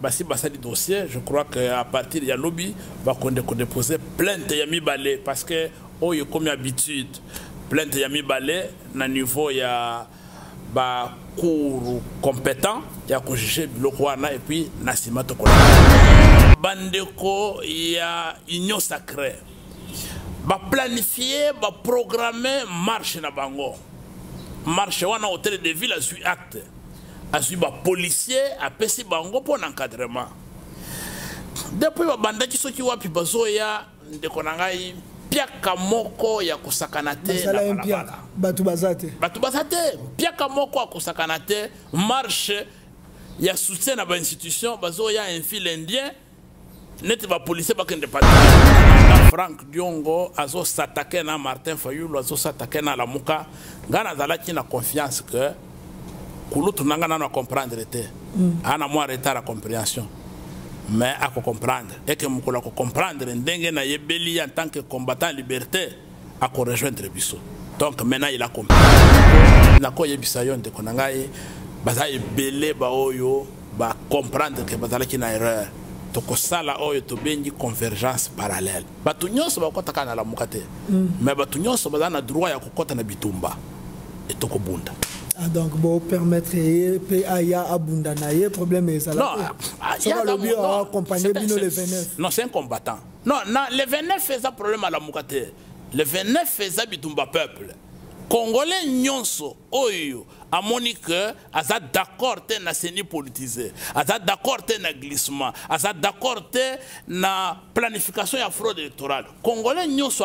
basi basali dossier je crois que à partir ya lobi bakonde kodepose plainte ya mibale parce que oyo ekomi habitude plainte ya mibale na niveau ya bacour compétent ya kojuge biloko wana epuis na nsima tokola bandeko ya union sacré baplanifie baprogramme marche na bango marche wana hotel de ville azwi acte azwi bapolicier apesi bango mpo na encadrement depuis babandaki soki wapi bazoya ndeko na ngai mpiaka moko ya kosakana te na balabala bato baza te bato baza te mpiaka moko ya kosakana te marche ya soutien na bainstitution bazoya infile indien neti bapolisier bakende pati frank diongo azosatake na martin fayulu azosatake na lamuka ngai nazalaki na confiance ke kulutu na ngai nano acomprendre te mm. ana mwa retard ya comprehension mais akocomprendre eke mokolo akocomprendre ndenge nayebeli ya ntanke combattant ya liberté a ko rejoindre biso donc maintenant il a compris nako yebisa yo ndeko na ngai baza ebele baoyo ba comprendre que bazalaki na erreur tokosala oyo tobengi convergence parallèle bato nyonso bakotaka na lamuka te mm. mais bato nyonso baza na droit ya kokɔta na bitumba e tokobunda Ah, donc bon permettre ye mpe aya abunda na ye problème ezalaki soki alobi accompagne bino le 29 non c'est un combattant Non, na le 29 eza problème à la mukate. Le 29 eza bitumba peuple. Congolais nyonso oyo amoni que aza d'accord te na seni politisé, aza d'accord te na glissement, aza d'accord te na planification ya fraude électorale. Congolais nyonso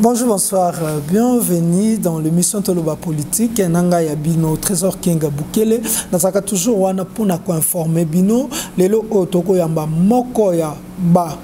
Bonjour, bonsoir, euh, bienvenue dans l'émission Toloba Politique. Nanga ya bino, Trésor Kenga Bukele. Nazaka toujours wana pona ko informer bino. Lelo otoko yamba moko ya ba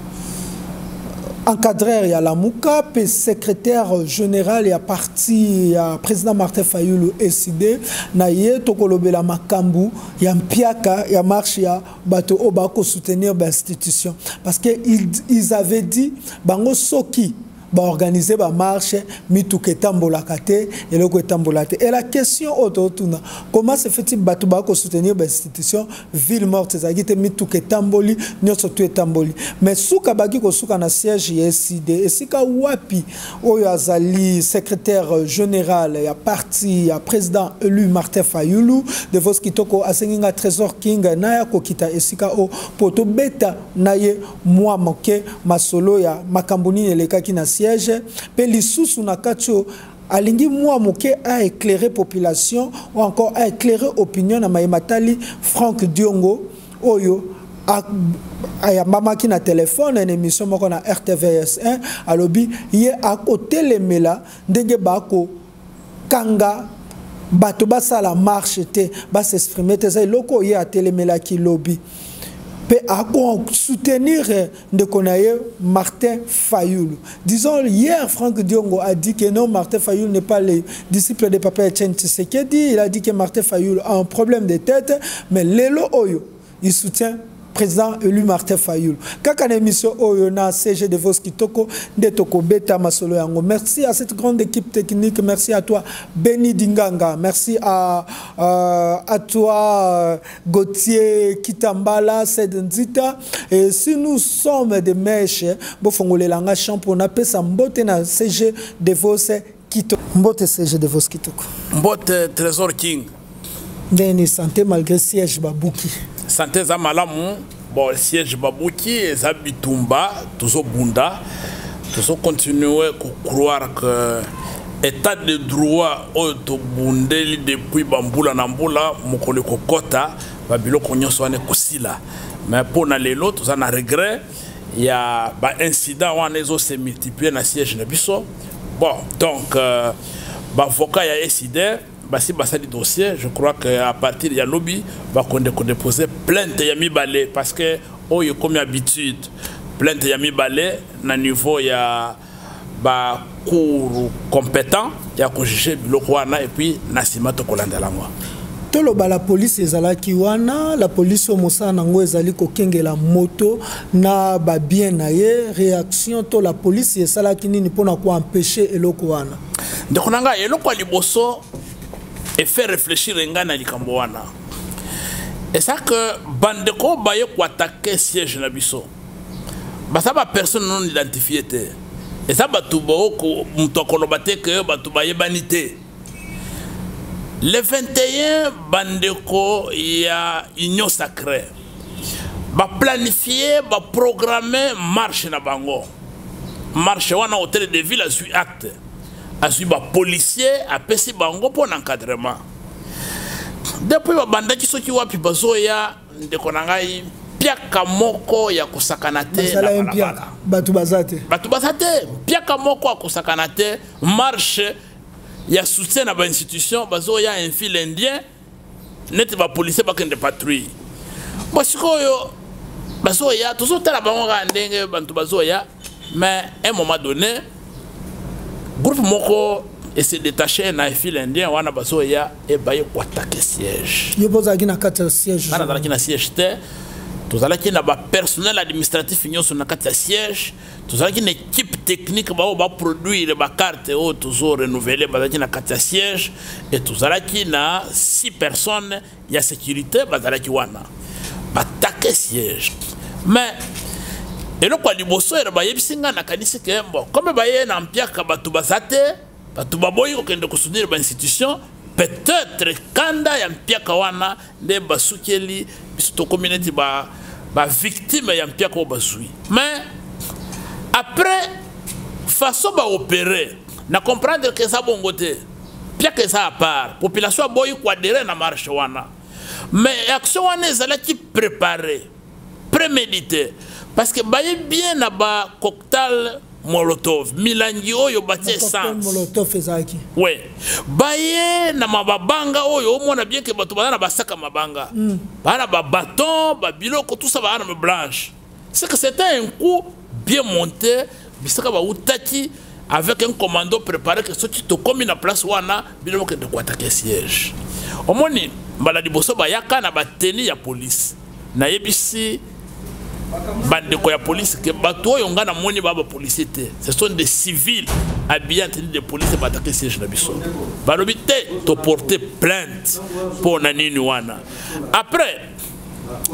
encadreur ya lamuka mpe secrétaire général ya parti ya président martin fayulu eside na ye tokolobela makambo ya mpiaka ya marche ya bato oyo bakosoutenir bainstitution parce que ils, ils avaient dit bango soki baorganize bamarche mituka etambolaka te eloko etambola te e la question oyo totuna comment se fait-il bato baa kosoutenir bainstitution ville morte ezalaki te mituka etamboli nyonso to etamboli mais suka baki kosuka na siège ya eside esika wapi oyo azali secrétaire général ya parti ya président élu martin fayulu devos kitoko asengi nga trésor king na ya kokita esika o mpo tobeta na ye mwa moke masolo ya makambo nini elekaki na siège mpe lisusu na kati oyo alingi mwa moke a éclairer population ou encore a éclairer opinion na maye matali frank diongo oyo ayambamaki na telefone na emission moko na rtvs 1 alobi ye akotelemela ndenge bakokanga bato basala marche te basexprime te eza eloko ye atelemelaki lobi mpe akosoutenir ndeko na ye Martin Fayulu. Disons hier Franck Diongo a dit que non Martin Fayulu n'est pas le disciple de Papa Etienne Tshisekedi, il a dit que Martin Fayulu a un problème de tête mais lelo oyo il soutient président élu Martin Fayulu. Kaka na émission oyo na CG de Vos Kitoko nde tokobeta masolo yango. Merci à cette grande équipe technique, merci à toi Benny Dinganga, merci à euh, à toi euh, Gauthier Kitambala, Sed Nzita, et si nous sommes des mèches, Bofongolelanga Champo, on appelle ça Mbote na CG Devos Kitoko. Mbote CG Devos Kitoko. Mbote Trésor King. Ndeni santé malgré siège babuki. Santé za malamu. Bon siège babuki eza bitumba tozo bunda tozo continuer ko croire que état de droit oyo tobundeli depuis bambula na mbula mokolo ekokɔta babiloko nyonso wana ekosila mais mpo na lelo toza na regret ya baincident wana ezose multiplier na siège na biso bon donc euh, bavoka ya esider basi basali dossier je crois que à partir ya lobi bakonde kodepose plainte ya mibale parce que oyo ekomi habitude plainte ya mibale na niveau ya ba cours competent ya kojuge biloko wana epuis na nsima tokolandela yango toloba la polisi ezalaki wana la polisi oyo mosala na yango ezali kokengela moto na babien na ye réaction to la polisi esalaki nini mpo na koempeshe eloko wana ndeko na ngai eloko ya liboso efaire réfléchir ngai na likambo wana eza ke bandeko oyo baye koatake siège na biso baza bapersonne non identifie te eza bato baoko moto akoloba te ke bato bayebani te le 21 bandeko ya union sacrée baplanifie baprograme marche na bango marche wana hotel de ville azwi acte azwi bapolicier apesi bango mpo na encadrement depuis babandaki soki wapi bazoya ndeko na ngai mpiaka moko ya kosakana te na balabala bato baza te bato baza te mpiaka moko ya kosakana te marche ya soutien na bainstitution bazoya infi l'indien neti bapolisie bakende patrouille bo sikoyo bazoya tozotala bango kaka ndenge bato bazoya mais un moment donné groupe moko ese détache na fil indien wana bazoya ebaye koatake siège yo mpo ozalaki na kati ya siège nga nazalaki na siège te tozalaki na bapersonnel administratif nyonso na kati ya siège tozalaki na équipe technique baoyo baproduire bacarte oyo tozo renouvele bazalaki na kati ya siège e tozalaki na six personnes ya sécurité bazalaki wana batake siège mais eloko ya liboso elo bayebisi ngai nakanisi ke mbo kome baye na mpiaka bato baza te bato baboyi kokende kosunire bainstitution peut-être kanda ya mpiaka wana nde basukeli biso tokomi neti ba bavictime ya mpiaka oyo bazwi mais après façon baopere na comprendre ke eza bongo te mpiaka eza apart population aboyi koadere na marche wana mais action wana ezalaki prépare prémédité parce que baye bien na ba cocktail molotov milangi oyo batie essenceolotov ezalaki we baye na mababanga oyo omona bien ke bato baza na basaka mabanga mm. baa na babaton babiloko tusa baa na blanche c'est que c'était un coup bien monte bisaka bautaki avec un commando préparé que soki tokomi na place wana bino bokende koatake siège omoni mbala liboso bayaka na bateni ya polise nayebisi bandeko ya polise ke bato oyo ngai namoni baa bapolisier te ce sont des civils habillé en tenue de police batake siège na biso balobi te toporte plainte mpo na nini wana après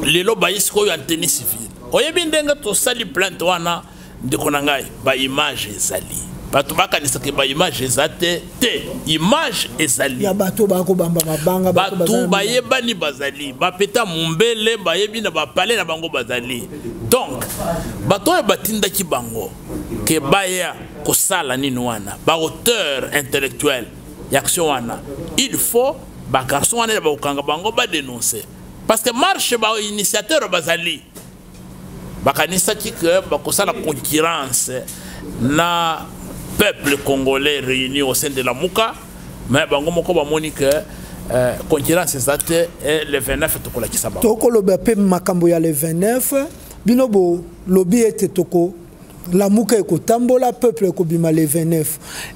lelo bayi sikoyo en tenue civile oyebi ndenge tosali plante wana ndeko na ngai baimage ezali bato bakanisaka baimage eza te te image ezali ya bato bakobamba mabanga bato bayebani bazali bapeta mombele bayebi na bapale na bango bazali donc bato oyo batindaki bango ke baya kosala nini wana baauteur intellectuel ya action wana il faut bagarçon wana ya bakokanga bango badenonse parce que marche ba initiateur bazali bakanisaki ke bakosala concurrence na peuple congolais réuni au sein de la muka mais bango moko bamoni ke euh, concurrence eza te le 29 tokolakisa bango tokoloba mpe makambo ya le 29 bino bolobi ete toko lamuka ekotambola peuple ekobima le 29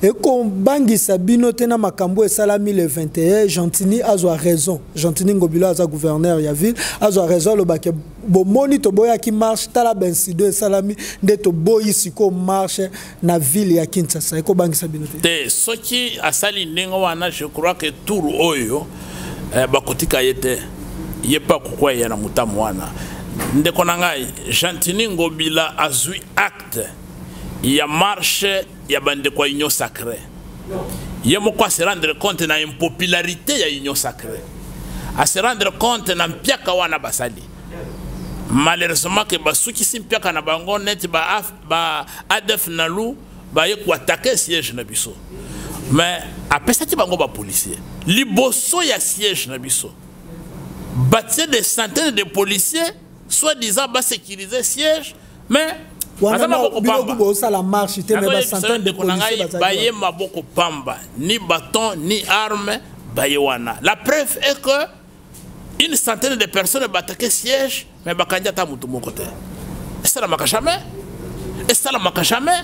ekobangisa bino te na makambo esalami le 21 gentini azwa raison gentini ngobilo aza gouverneur ya ville azwa raison alobake bomoni toboyaki marche tala baincident esalami nde toboyi sikoyo marche na ville ya kinshasa ekobangisa bino te te soki asali ndenge wana je crois que tour oyo eh, bakotika ye te ye mpe akokuwa ye na motamu wana ndeko na ngai gentini ngobila azwi acte ya marche ya bandeko ya union sacré ye moko ase rendre compte na impopularité ya union sacré ase rendre compte na mpiaka wana basali malheureusement ke basukisi mpiaka na bango neti ba, ba adf nalu baye koatake siège na biso mais apesaki bango bapolicier liboso ya siège na biso batie des centaines de policiers soit disant basécurise siège mais aza maboko pambabaye maboko pamba ni baton ni arme baye wana la preuve est que une centaine de personnes batake siège mais bakangi ata motu moko te esalamaka jamais esalamaka jamais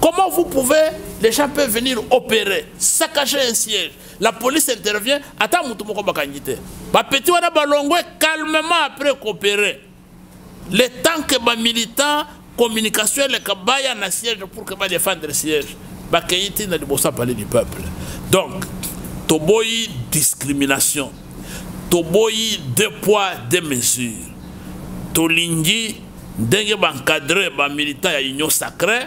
comment vous pouvez les gens peuvent venir opérer saccager un siège la police intervient ata motu moko bakangi te bapeti wana balongwe calmement après coopérer le temps que ba militants communication eleka baya na siège pour que ba défendre siège bakei ti na liboso apale du peuple donc toboyi discrimination toboyi deux poids deux mesures tolingi ndenge baencadre bamilitant ya union sacrée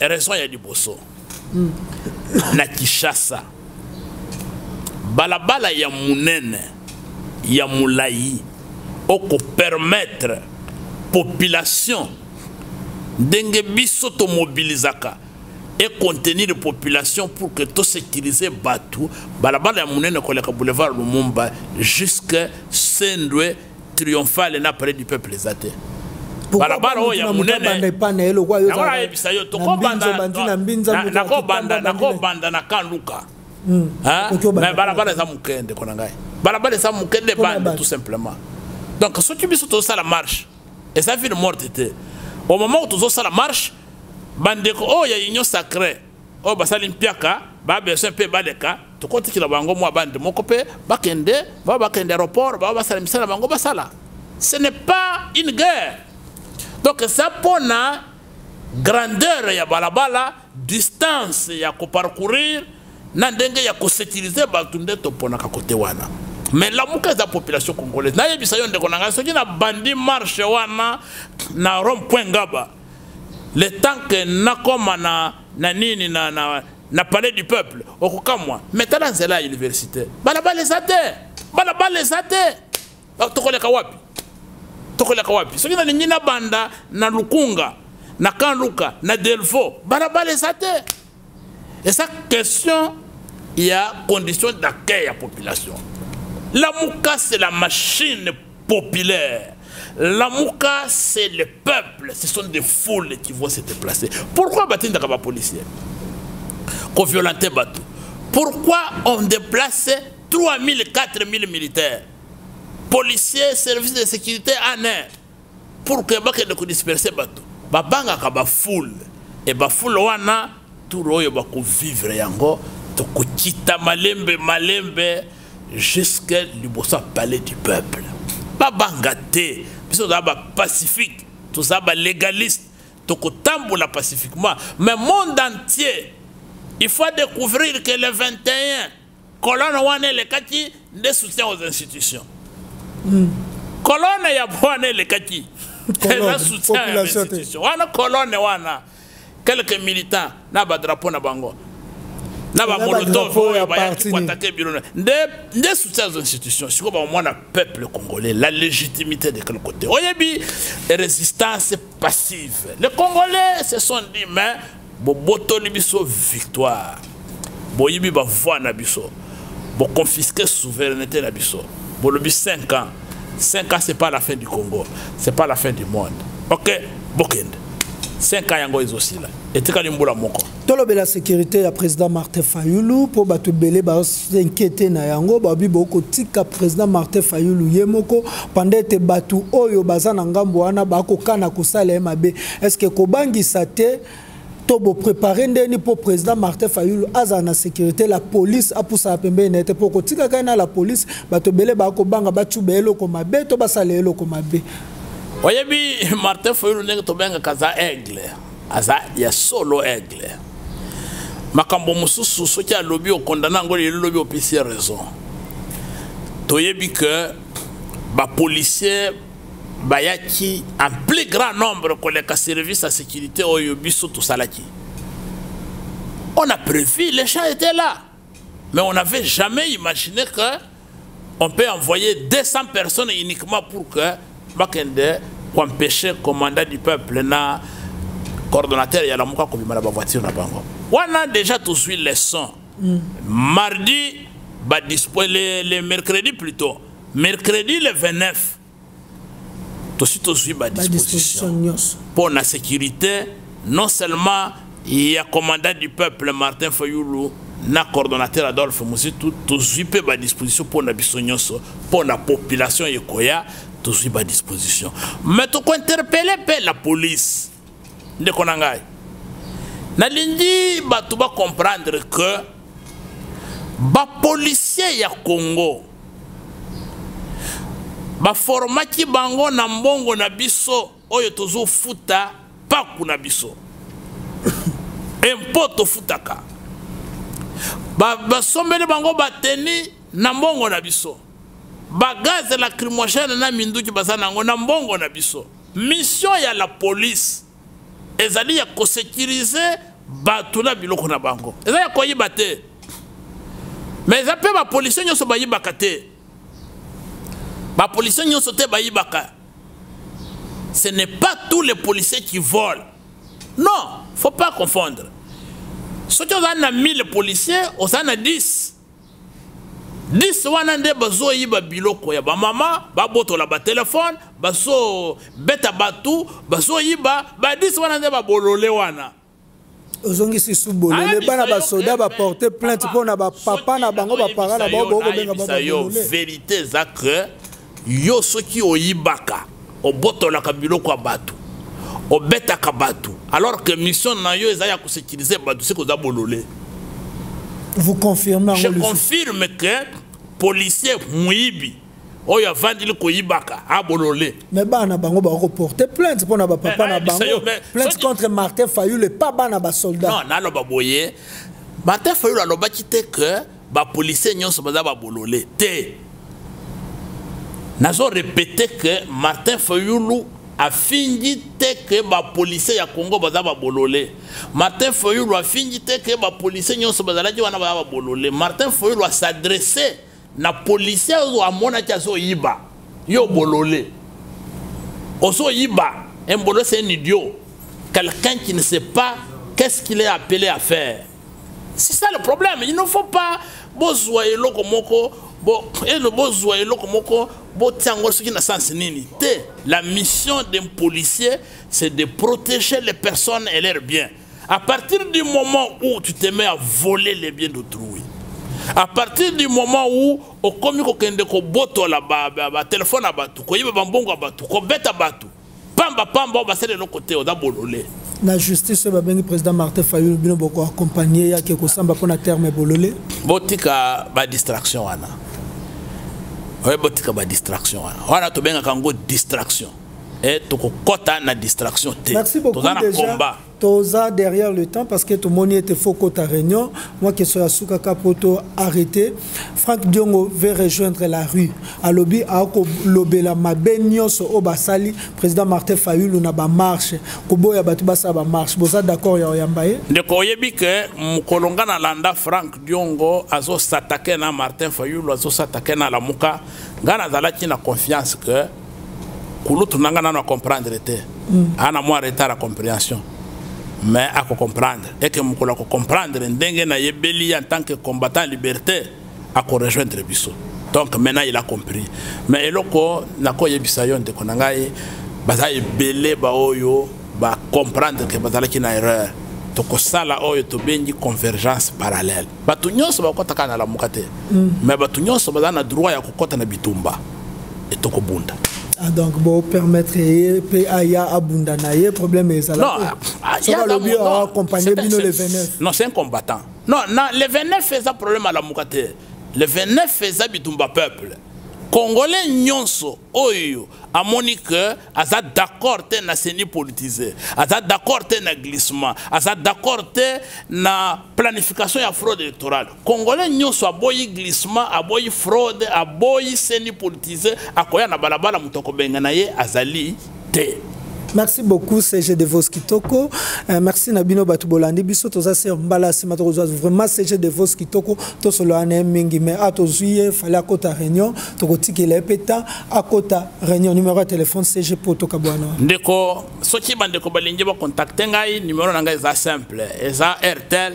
raison ya liboso mm. na kishasa balabala ya monene ya molai okopermettre population ndenge biso tomobilizaka econtenir population pour que tosécurise bato balabala ya monene koleka boulevard lumumba jusque sendwe triomphale na palais du peuple eza te balabala oyo ya moneneyebisa yo tokobanda na kan luka hmm. mais balabala eza moke ndeko na ngai balabala eza moke nde banda tout simplement donc soki biso tozosala marche eza ville morte te au moment où tozosala marche bandeko oyo ya union sacrée oyo oh, basali mpiaka babesoin mpe baleka tokotikela bango mwa bande moko mpe bakende bao bakende aéroport bao basala misala bango basala ce n'est pas une guerre donc eza mpona grandeur ya balabala distance ya koparcourir na ndenge ya kosécurize bato nde toponaka kote wana mais lamuka eza population congolaise nayebisa yo ndeko na ngai soki na bandi marche wana na rome point ngaba le temps que nakoma na na nini na na na palais du peuple okokamwa mais tala nzela ya université balabala eza te balabala eza te tokoleka wapi tokoleka wapi soki nalingi nabanda na lukunga na kan luka na delvo balabala eza te Et eza question il y a condition d'accueil la population la mouka, c'est la machine populaire. La mouka, c'est le peuple. Ce sont des foules qui vont se déplacer. Pourquoi Batin Dakaba policier Qu'on violentait Batou. Pourquoi on déplace 3000, 4000 militaires Policiers, services de sécurité en air. pour que bakende kodisperse bato babangaka bafoule e bafoule wana tour oyo bakovivre yango tokokita malembe malembe jusque liboso ya palais du peuple babanga te biso toza bapacifique toza balegaliste tokotambola pacifiquement mais monde entier il faut découvrir que le 21 Colonne wana elekaki nde soutien aux institutions. Mm. Colonne ya wana elekaki eza soutien ya institution. Wana colonne wana quelques militants na ba drapeau na bango na bamolotov oyo bayaki koatake biro nde nde soutien aux institutions sikoyo bamona peuple congolais la légitimité de quel côté oyebi résistance passive les congolais se sont dit mais bobotoli biso victoire boyibi bavoi na biso boconfiske souveraineté na biso bolobi 5 ans 5 ans c'est pas la fin du congo c'est pas la fin du monde ok bokende 5 ans yango ezosila etikali mbula moko tolobela sécurité ya président martin fayulu mpo bato ebele bainquiete na yango babi bokotika président martin fayulu ye moko panda ete bato oyo baza na ngambo wana bakokana kosala ye mabe est ce que kobangisa te to boprépare ndeni mpo président martin fayulu azala na sécurité la police apusana pembeni na ye te mpo kotika kai na la police bato ebele bakobanga bacuba eloko mabe to basala eloko mabe oyebi martin fayulu ndenge tobengaka aza aigle aza ya solo aigle makambo mosusu soki alobi okondana yango lelo lobi opesi ya raison toyebi ke bapolicier bayaki en plus grand nombre koleka service ya sécurité oyo biso tosalaki on a prévu les gens étaient là mais on n'avait jamais imaginé que on peut envoyer 200 personnes uniquement pour que bakende koempêche commandant du peuple na coordonnateur ya lamuka kobima na bavoiture na bango wana déjà tozwi leçon mm. mardi ba dispo le, le mercredi plutôt mercredi le 29 tosi tozwi ba disposition mpo na sécurité non seulement ya commandant du peuple martin fayulu na coordonnateur adolphe musitu tozwi mpe badisposition mpo na biso nyonso mpo na population ekoya tozwi badisposition mais tokointerpele mpe la police ndeko na ngai nalingi bato bacomprendre ke bapolisier ya congo baformaki bango na mbongo na biso oyo tozofuta mpaku na biso impo tofutaka basombeli ba bango bateni na mbongo na biso bagaze lacrimogène na minduki baza na yango na mbongo na biso Mission ya la police ezali ya ko sécuriser bato na biloko na bango. Eza ya koyiba te. Mais eza pe ba policiers nyoso bayibaka te. Ba policiers nyoso te bayibaka. Ce n'est pas tous les policiers qui volent. Non, faut pas confondre. Soki oza na 1000 policiers, oza na 10 10 wana nde bazoyiba biloko ya bamama babotola batelefone bazobeta bato bazoyiba ba 10 wana nde babolole wana ozongisi su bolole bana basoda baporte plainte mpo na bapapa na bango bapara na bango bokobenga babolole verité eza que yo soki oyibaka obotolaka biloko ya bato obetaka bato alors que mission na yo eza ya kosécuriser bato soki oza bolole vous confirme je confirme que policier moyibi oyo avandili koyibaka abolole me bana bango bakoporte plainte mpo na bapapa na bango plainte contre martin fayule pa bana basoldat non naloba boye martin fayule alobaki te que ba policiers nyonso baza ba bolole te nazo répéter que Martin Fayulu afingi te ke bapolisier ya congo baza babolole martin foyulu afingi te ke bapolisier nyonso bazalaki wana baza babolole martin foyulu asadresse na policier oyo amonaki azoyiba yo bolole ozoyiba un bolole c'est un idiot quelqu'un qui ne sait pas qu'est ce qu'il est appelé à faire c'est ça le problème il ne faut pas bozwa eloko moko bo eno bozwa eloko moko botia yango soki na sens nini te la mission d'un policier c'est de protéger les personnes et leurs biens à partir du moment où tu te mets à voler les biens d'autrui à partir du moment où okomi kokende kobotola batelefone ya bato koyeba bambongo ya bato kobeta bato pamba pamba basala eloko te oza bolole na justice oyo babengi président martin fayulu bino boko accompagne yake kosamba mpo na terme bolole botika badistraction wana oye botika badistraction wana wana tobengaka yango distraction e eh, tokokɔta na distraction te toza na combat toza derrière le temps parce que tomoni ete faut kota réunion mwa keso ya suka ka mpo to arrete frank diongo veut rejoindre la rue alobi akolobela mabe nyonso oyo basali président martin fayulu na bamarche koboya bato basala bamarche boza d'accord ya oyamba ye ndeko oyebi ke mokolo nga nalanda frank diongo azosatake na martin fayulu azosatake na lamuka nga nazalaki na confiance ke kulutu na nga nano acomprendre te mm. ana mwa retard ya comprehension mais akocomprendre eke mokolo akocomprendre ndenge nayebeli ye en tant que combattant liberté akorejoindre biso donc maintenant il a compris mais eloko nakoyebisa yo ndeko na ngai baza ebele baoyo bacomprendre ke bazalaki na erreur tokosala oyo tobengi convergence parallèle bato nyonso bakotaka na lamuka te mm. mais bato nyonso baza na droit ya kokɔta na bitumba et toko bunda ah, donc bo permettre ye pe aya abunda na ye problème ezala non ah, ya lobi accompagner bino le 29 non c'est un combattant non na le 29 eza problème à la mukate le 29 eza bitumba peuple congolais nyonso oyo amoni que aza d'accord te na seni politise aza d'accord te na glissement aza d'accord te na planification ya fraude électorale Congolais nyoso aboyi glissement, aboyi fraude, aboyi seni politise, akoya na balabala moto akobenga na ye azali te. Merci beaucoup CG de Vos Kitoko. Euh, merci na bino batu bolandi biso toza se mbala sima tokozwa vraiment CG de Vos Kitoko to solo ane mingi mais a tozuie fallait akota réunion tokotikela pe temps akota réunion numéro de téléphone CG poto kabwana. Ndeko soki bandeko balingi ba contacter ngai numéro na ngai eza simple eza RTL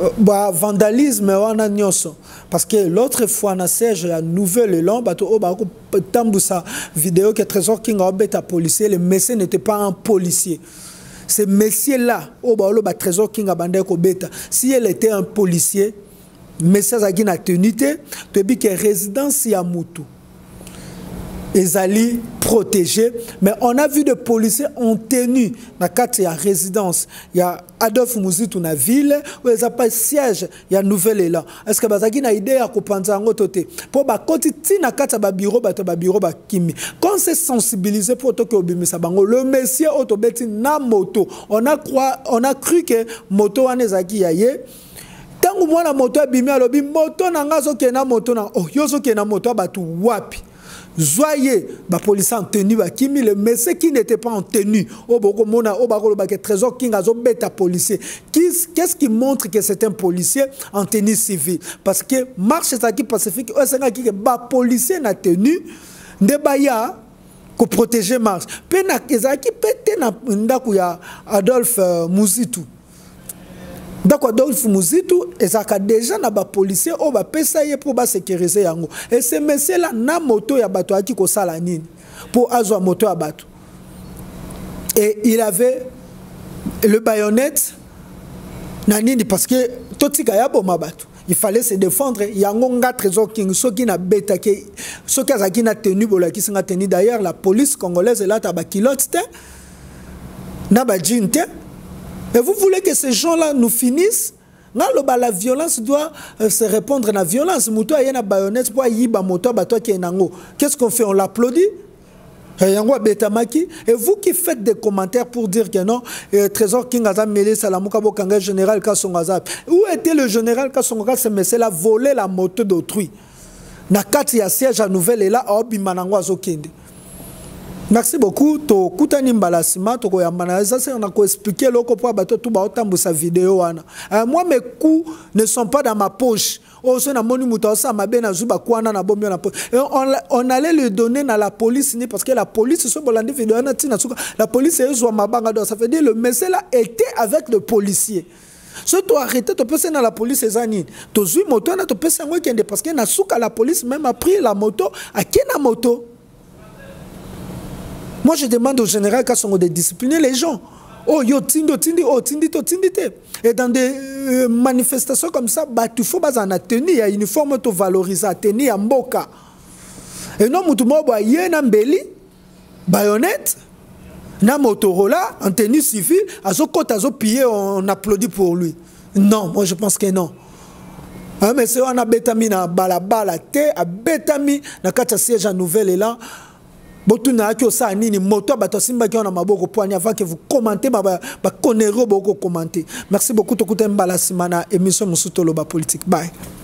Euh, ba vandalisme wana nyoso parce que l'autre fois na siège ya nouvel élan bato oyo bako tambusa vidéo que trésor king aobeta policier le monsieur n'était pas un policier ce monsieur là oyo baoloba trésor king abandaki kobeta si elle était un policier monsieur azalaki na tenue te toyebi ke résidence ya mutu ezali protégé mais on a vu des policiers en tenue na kati ya résidence ya Adolphe Muzitu na ville oyo eza pa siège ya nouvel élan est ce que bazalaki na idée ya kopanza yango to te mpo bakoti ti na kati ya babiro bato ya babiro bakimi qu'on se sensibilise mpo toke obimisa bango le messier oyo tobeti na moto on a, croit, on a cru que moto wana ezalaki ya ye ntango mwana moto abimi alobi moto na ngai azokende na moto na oh, yo ozokende na moto ya bato wapi zwa ye bapolisi en tenue bakimi le monsieur qui n'était pas en tenue oyo oh, bokomona oyo oh, bakolobake trésor king azobeta policier qu'est-ce qui montre que c'est un policier en tenue civile parce que marche ezalaki pacifique oyo oh, esengaki ke bapolicier na tenue nde baya koprotege marche mpe ezalaki mpe te na ndako ya adolphe euh, muzitu ndako adolphe muzitu ezalaka deja na bapolisier oyo bapesa ye mpo basecurise yango esemesela na moto ya bato ayaki kosala nini mpo azwa moto ya bato et il avait le bayonnette na nini parce que totika ya boma bato il fallait se défendre yango nga trésor king soki nabetaki soki azalaki na tenue bolakisi nga tenue d'ailleurs la police congolaise elata bakilote te na ba jean te et vous voulez que ces gens là nous finissent naloba la violence doit euh, se répondre na violence moto aye na bayonnette mpo ayiba moto bato akei nango qu'est ce qu'on fait on l'applaudit eh, yango abetamaki et vous qui faites des commentaires pour dire que non eh, trésor king aza mele salamuka bokanga général kasongo aza où était le général kasongo kasemesela voler la moto d'autrui na kati ya siège ya nouvelle ela aobima nango azokende merci beaucoup tokutani mbala ya nsima tokoyambana eza sena na koexplike eloko mpo ya bato tu baotambwisa video wana uh, moi mes coups ne sont pas dans ma poche oyo oh, so namoni moto aosala mabe nazwi bakwana na bomi na poche on, on allait le donner na la police ni parce que la police so bolandi video wana ntina suka la police ezwa mabanga donc ça veut dire le mesela était avec le policier so toarrete topesi na la police eza nini tozwi moto wana topesi yango ekende parce que na suka la police même a pris la moto ake na moto moi je demande au général kasongo de discipliner les gens oh yo tindi otindi oh tindi to tindi te et dans des euh, manifestations comme ça bato fo bazala na tenue ya uniforme to valoriser tenue ya mboka et non moto moko boye aye na mbeli bayonnette na motorola en tenue civile azokota azopille on applaudi pour lui non moi je pense que non ah, monsieur wana abetami na balabala te abetami na kati ya siège ya nouvelle elan botunayaki osala nini moto ya bato asimbaki wana maboko pwani avant que vous commente baconnerie ba oyo bokokommente merci beaucoup tokutani mbala nsima na émission mosusu toloba politique bye